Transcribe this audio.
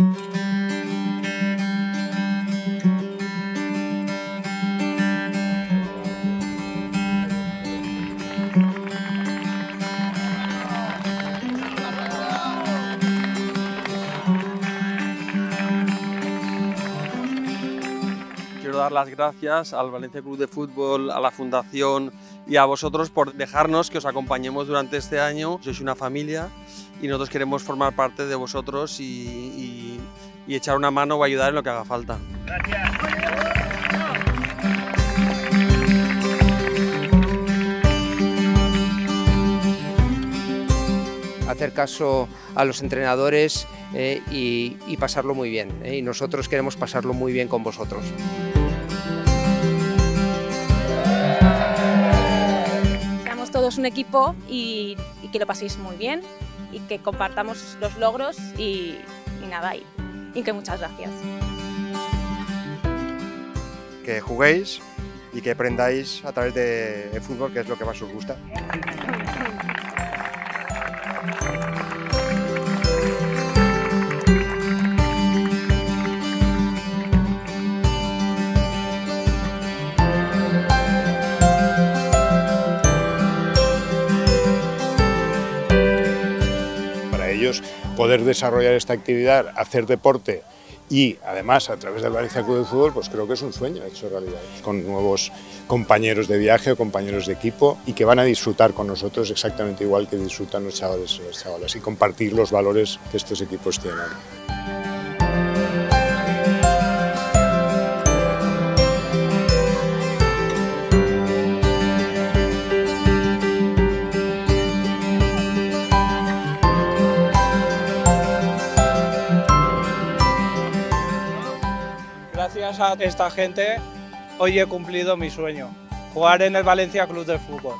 Quiero dar las gracias al Valencia Club de Fútbol, a la Fundación y a vosotros por dejarnos que os acompañemos durante este año. Sois una familia y nosotros queremos formar parte de vosotros y, y- y echar una mano o ayudar en lo que haga falta. hacer caso a los entrenadores eh, y, y pasarlo muy bien. eh, y nosotros queremos pasarlo muy bien con vosotros. Seamos todos un equipo y, y que lo paséis muy bien y que compartamos los logros y, nada, y, y que muchas gracias. que juguéis y que aprendáis a través de el fútbol, que es lo que más os gusta. Ellos poder desarrollar esta actividad, hacer deporte y además a través del Valencia Club de Fútbol, pues creo que es un sueño hecho realidad, con nuevos compañeros de viaje o compañeros de equipo y que van a disfrutar con nosotros exactamente igual que disfrutan los chavales y las chavalas y compartir los valores que estos equipos tienen. Gracias a esta gente, hoy he cumplido mi sueño, jugar en el Valencia Club de Fútbol.